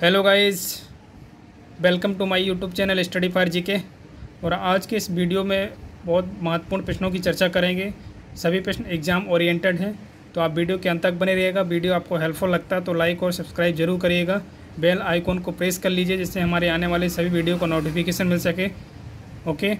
Hello guys welcome to my YouTube channel study for GK और आज के इस वीडियो में बहुत महत्वपूर्ण प्रश्नों की चर्चा करेंगे। सभी प्रश्न एग्ज़ाम ओरिएंटेड हैं तो आप वीडियो के अंत तक बने रहिएगा। वीडियो आपको हेल्पफुल लगता है तो लाइक और सब्सक्राइब ज़रूर करिएगा। बेल आइकॉन को प्रेस कर लीजिए, जिससे हमारे आने वाले सभी वीडियो को नोटिफिकेशन मिल सके। ओके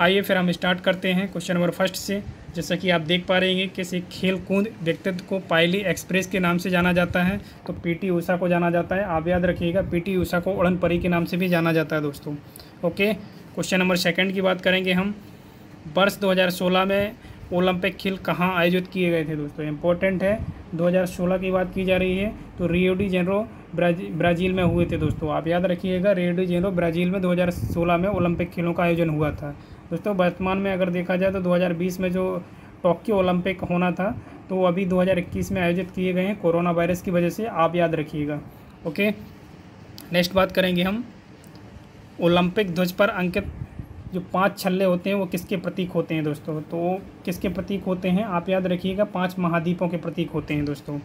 आइए फिर हम स्टार्ट करते हैं क्वेश्चन नंबर फ़र्स्ट से। जैसा कि आप देख पा रहे हैं किसी खेल कूद व्यक्तित्व को पायली एक्सप्रेस के नाम से जाना जाता है तो पीटी उषा को जाना जाता है। आप याद रखिएगा, पीटी उषा को उड़न परी के नाम से भी जाना जाता है दोस्तों। ओके, क्वेश्चन नंबर सेकंड की बात करेंगे हम। वर्ष 2016 में ओलंपिक खेल कहाँ आयोजित किए गए थे दोस्तों? इम्पोर्टेंट है 2016 की बात की जा रही है तो रियो डी जेनरो ब्राज़ील में हुए थे दोस्तों। आप याद रखिएगा, रियो डी जेनरो ब्राज़ील में 2016 में ओलंपिक खेलों का आयोजन हुआ था। दोस्तों, वर्तमान में अगर देखा जाए तो 2020 में जो टोक्यो ओलंपिक होना था तो वो अभी 2021 में आयोजित किए गए हैं कोरोना वायरस की वजह से। आप याद रखिएगा। ओके, नेक्स्ट बात करेंगे हम। ओलंपिक ध्वज पर अंकित जो पाँच छल्ले होते हैं, वो किसके प्रतीक होते हैं दोस्तों? तो किसके प्रतीक होते हैं, आप याद रखिएगा, पाँच महाद्वीपों के प्रतीक होते हैं दोस्तों।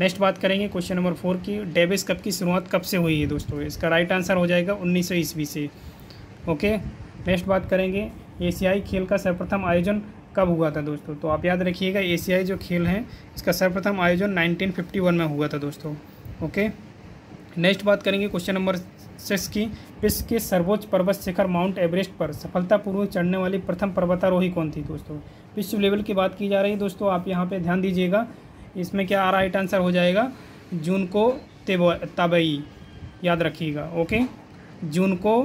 नेक्स्ट बात करेंगे क्वेश्चन नंबर फोर की डेविस कप की शुरुआत कब से हुई है दोस्तों? इसका राइट आंसर हो जाएगा उन्नीस ईस्वी से। ओके नेक्स्ट बात करेंगे एशियाई खेल का सर्वप्रथम आयोजन कब हुआ था दोस्तों? तो आप याद रखिएगा एशियाई जो खेल हैं, इसका सर्वप्रथम आयोजन 1951 में हुआ था दोस्तों, ओके? नेक्स्ट बात करेंगे क्वेश्चन नंबर सिक्स की, विश्व के सर्वोच्च पर्वत शिखर माउंट एवरेस्ट पर सफलतापूर्वक चढ़ने वाली प्रथम पर्वतारोही कौन थी दोस्तों? विश्व लेवल की बात की जा रही है दोस्तों, आप यहाँ पे ध्यान दीजिएगा, इसमें क्या आ राइट आंसर हो जाएगा जून को तबई, याद रखिएगा, ओके? जून को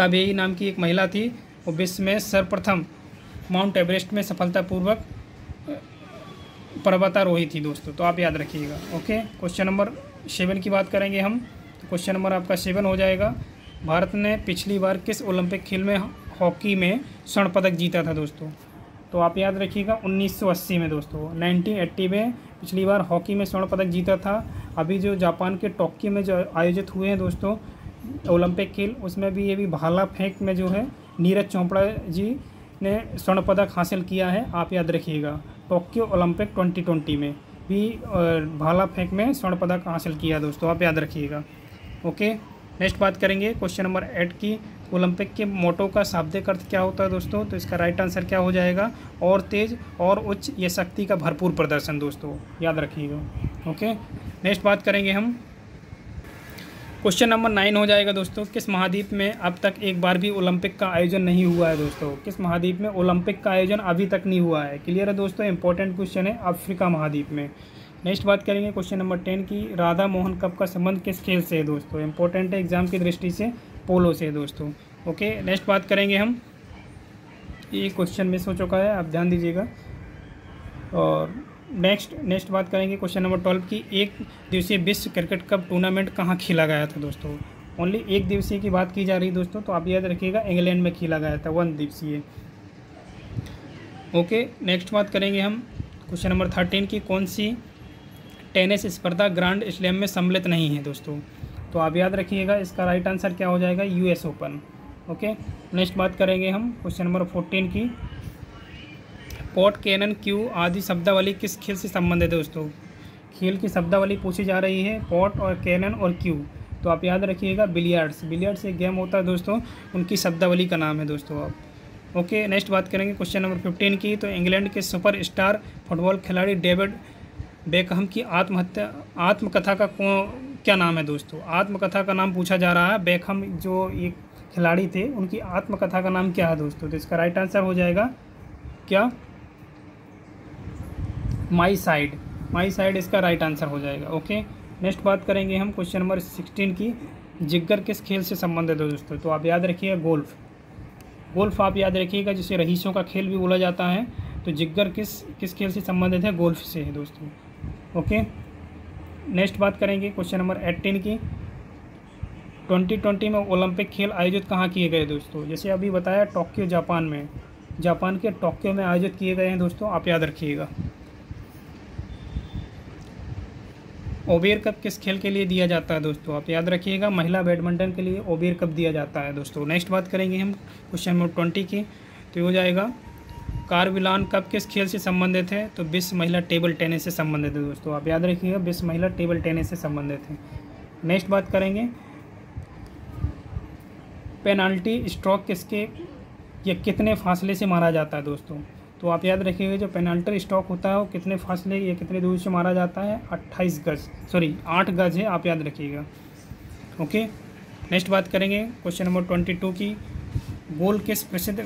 तबेई नाम की एक महिला थी। वो विश्व में सर्वप्रथम माउंट एवरेस्ट में सफलतापूर्वक पर्वतारोही थी दोस्तों तो आप याद रखिएगा, ओके? क्वेश्चन नंबर सेवन की बात करेंगे हम तो क्वेश्चन नंबर आपका सेवन हो जाएगा। भारत ने पिछली बार किस ओलंपिक खेल में हॉकी में स्वर्ण पदक जीता था दोस्तों? तो आप याद रखिएगा 1980 में दोस्तों 1980 में पिछली बार हॉकी में स्वर्ण पदक जीता था। अभी जो जापान के टोक्यो में जो आयोजित हुए हैं दोस्तों ओलंपिक खेल, उसमें भी ये भी भाला फेंक में जो है, नीरज चोपड़ा जी ने स्वर्ण पदक हासिल किया है, आप याद रखिएगा। टोक्यो ओलंपिक 2020 में भी भाला फेंक में स्वर्ण पदक हासिल किया दोस्तों, आप याद रखिएगा। ओके, नेक्स्ट बात करेंगे, क्वेश्चन नंबर एट की, ओलंपिक के मोटो का शाब्दिक अर्थ क्या होता है दोस्तों? तो इसका राइट आंसर क्या हो जाएगा? और तेज और उच्च, ये शक्ति का भरपूर प्रदर्शन दोस्तों, याद रखिएगा। ओके, नेक्स्ट बात करेंगे हम क्वेश्चन नंबर नाइन हो जाएगा दोस्तों, किस महाद्वीप में अब तक एक बार भी ओलंपिक का आयोजन नहीं हुआ है दोस्तों? किस महाद्वीप में ओलंपिक का आयोजन अभी तक नहीं हुआ है? क्लियर है दोस्तों इंपॉर्टेंट क्वेश्चन है अफ्रीका महाद्वीप में। नेक्स्ट बात करेंगे क्वेश्चन नंबर टेन की। राधा मोहन कप का संबंध किस खेल से है दोस्तों? इंपॉर्टेंट है एग्ज़ाम की दृष्टि से, पोलो से दोस्तों। ओके नेक्स्ट बात करेंगे हम। ये क्वेश्चन मिस हो चुका है, आप ध्यान दीजिएगा। और नेक्स्ट नेक्स्ट बात करेंगे क्वेश्चन नंबर ट्वेल्व की। एक दिवसीय विश्व क्रिकेट कप टूर्नामेंट कहाँ खेला गया था दोस्तों? ओनली एक दिवसीय की बात की जा रही है दोस्तों तो आप याद रखिएगा, इंग्लैंड में खेला गया था, वन दिवसीय। ओके, नेक्स्ट बात करेंगे हम क्वेश्चन नंबर थर्टीन की। कौन सी टेनिस स्पर्धा ग्रांड स्लैम में सम्मिलित नहीं है दोस्तों? तो आप याद रखिएगा, इसका राइट आंसर क्या हो जाएगा, यूएस ओपन। ओके, नेक्स्ट बात करेंगे हम क्वेश्चन नंबर फोर्टीन की। पॉट कैनन क्यू आदि शब्दावली किस खेल से संबंधित है दोस्तों? खेल की शब्दावली पूछी जा रही है पॉट और कैनन और क्यू। तो आप याद रखिएगा बिलियर्ड्स। बिलियर्ड्स एक गेम होता है दोस्तों, उनकी शब्दावली का नाम है दोस्तों आप ओके, नेक्स्ट बात करेंगे क्वेश्चन नंबर फिफ्टीन की। तो इंग्लैंड के सुपर स्टार फुटबॉल खिलाड़ी डेविड बेकहम की आत्महत्या, आत्मकथा का क्या नाम है दोस्तों? आत्मकथा का नाम पूछा जा रहा है। बेकहम जो एक खिलाड़ी थे, उनकी आत्मकथा का नाम क्या है दोस्तों? तो इसका राइट आंसर हो जाएगा। क्या? माई साइड माई साइड इसका राइट आंसर हो जाएगा ओके नेक्स्ट बात करेंगे हम क्वेश्चन नंबर सिक्सटीन की जिग्गर किस खेल से संबंधित है दोस्तों? तो आप याद रखिएगा गोल्फ। गोल्फ आप याद रखिएगा, जिसे रहीसों का खेल भी बोला जाता है तो जिगर किस किस खेल से संबंधित है? गोल्फ से है दोस्तों ओके नेक्स्ट बात करेंगे क्वेश्चन नंबर एट्टीन की। ट्वेंटी ट्वेंटी में ओलंपिक खेल आयोजित कहाँ किए गए दोस्तों? जैसे अभी बताया टोक्यो जापान में। जापान के टोक्यो में आयोजित किए गए हैं दोस्तों, आप याद रखिएगा। ओबेर कप किस खेल के लिए दिया जाता है दोस्तों? आप याद रखिएगा, महिला बैडमिंटन के लिए ओबेर कप दिया जाता है दोस्तों। नेक्स्ट बात करेंगे हम क्वेश्चन नंबर ट्वेंटी की। तो हो जाएगा, कारविलान कप किस खेल से संबंधित है? तो विश्व महिला टेबल टेनिस से संबंधित है दोस्तों। आप याद रखिएगा विश्व महिला टेबल टेनिस से संबंधित है। नेक्स्ट बात करेंगे, पेनाल्टी स्ट्रोक किसके या कितने फासले से मारा जाता है दोस्तों? तो आप याद रखिएगा जो पेनाल्टी स्टॉक होता है वो कितने फासले या कितने दूर से मारा जाता है? अट्ठाईस गज सॉरी आठ गज है, आप याद रखिएगा। ओके नेक्स्ट बात करेंगे क्वेश्चन नंबर ट्वेंटी टू की। गोल किस प्रसिद्ध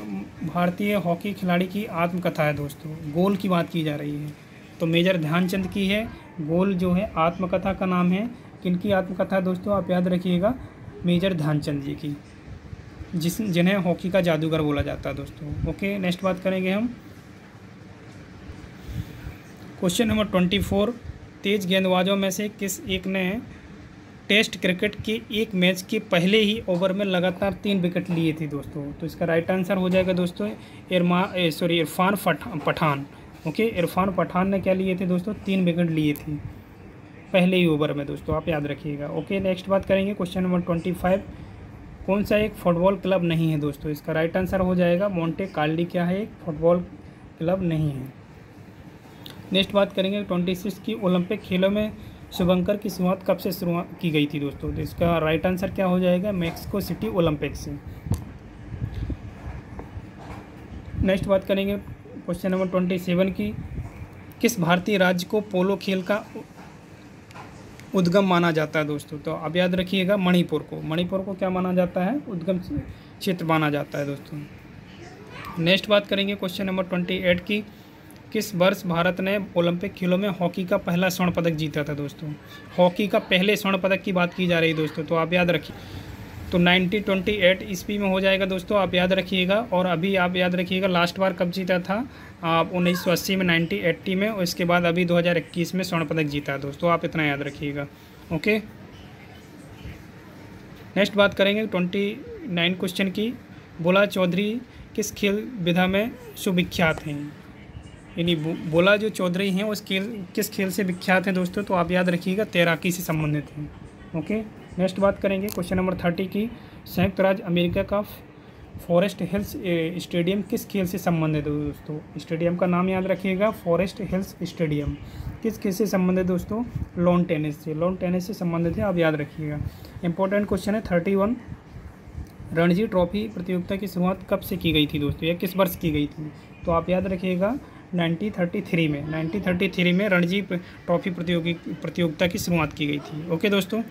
भारतीय हॉकी खिलाड़ी की आत्मकथा है दोस्तों? गोल की बात की जा रही है। तो मेजर ध्यानचंद की है। गोल जो है, आत्मकथा का नाम है। किनकी आत्मकथा दोस्तों? आप याद रखिएगा, मेजर ध्यानचंद जी की। जिस, जिन्हें हॉकी का जादूगर बोला जाता है दोस्तों। ओके नेक्स्ट बात करेंगे हम। क्वेश्चन नंबर ट्वेंटी फोर, तेज गेंदबाजों में से किस एक ने टेस्ट क्रिकेट के एक मैच के पहले ही ओवर में लगातार तीन विकेट लिए थे दोस्तों? तो इसका राइट आंसर हो जाएगा दोस्तों, इरमा सॉरी इरफान पठान। ओके इरफान पठान ने क्या लिए थे दोस्तों? तीन विकेट लिए थे पहले ही ओवर में दोस्तों, आप याद रखिएगा। ओके नेक्स्ट बात करेंगे क्वेश्चन नंबर ट्वेंटी फाइव। कौन सा एक फुटबॉल क्लब नहीं है दोस्तों? इसका राइट आंसर हो जाएगा मोन्टे कार्डी क्या है? एक फुटबॉल क्लब नहीं है। नेक्स्ट बात करेंगे ट्वेंटी सिक्स की ओलंपिक खेलों में शुभंकर की शुरुआत कब से शुरुआत की गई थी दोस्तों? तो इसका राइट आंसर क्या हो जाएगा? मैक्सिको सिटी ओलंपिक से। नेक्स्ट बात करेंगे क्वेश्चन नंबर ट्वेंटी सेवन की। किस भारतीय राज्य को पोलो खेल का उद्गम माना जाता है दोस्तों? तो अब याद रखिएगा मणिपुर को। मणिपुर को क्या माना जाता है? उद्गम क्षेत्र माना जाता है दोस्तों। नेक्स्ट बात करेंगे क्वेश्चन नंबर ट्वेंटी एट की। किस वर्ष भारत ने ओलंपिक खेलों में हॉकी का पहला स्वर्ण पदक जीता था दोस्तों? हॉकी का पहले स्वर्ण पदक की बात की जा रही है दोस्तों तो आप याद रखिए। तो नाइनटी ट्वेंटी एट ईस्वी में हो जाएगा दोस्तों, आप याद रखिएगा, और अभी आप याद रखिएगा, लास्ट बार कब जीता था? आप उन्नीस सौ अस्सी में नाइनटी एट्टी में और इसके बाद अभी दो हज़ार इक्कीस में स्वर्ण पदक जीता दोस्तों, आप इतना याद रखिएगा, ओके? नेक्स्ट बात करेंगे, ट्वेंटी नाइन क्वेश्चन की। बोला चौधरी, किस खेल विधा में सुविख्यात हैं? यानी बोला जो चौधरी हैं, उस खेल, किस खेल से विख्यात हैं दोस्तों तो आप याद रखिएगा, तैराकी से संबंधित हैं। ओके? नेक्स्ट बात करेंगे, क्वेश्चन नंबर थर्टी की, संयुक्त राज्य अमेरिका का फॉरेस्ट हिल्स स्टेडियम किस खेल से संबंधित है दोस्तों? स्टेडियम का नाम याद रखिएगा, फॉरेस्ट हिल्स स्टेडियम। किस खेल से संबंधित दोस्तों? लॉन टेनिस से। लॉन टेनिस से संबंधित है, आप याद रखिएगा। इंपॉर्टेंट क्वेश्चन है थर्टी वन। रणजी ट्रॉफी प्रतियोगिता की शुरुआत कब से की गई थी दोस्तों, या किस वर्ष की गई थी? तो आप याद रखिएगा 1933 में 1933 में रणजी ट्रॉफी प्रतियोगी, प्रतियोगिता की शुरुआत की गई थी। ओके दोस्तों?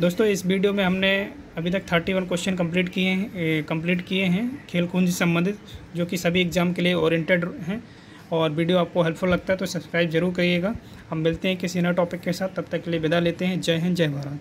दोस्तों, इस वीडियो में हमने अभी तक थर्टी वन क्वेश्चन कंप्लीट किए हैं कंप्लीट किए हैं, खेल कूद से संबंधित, जो कि सभी एग्ज़ाम के लिए ओरिएंटेड हैं। और वीडियो आपको हेल्पफुल लगता है तो सब्सक्राइब ज़रूर करिएगा। हम मिलते हैं किसी नए टॉपिक के साथ, तब तक के लिए विदा लेते हैं। जय हिंद, जय भारत।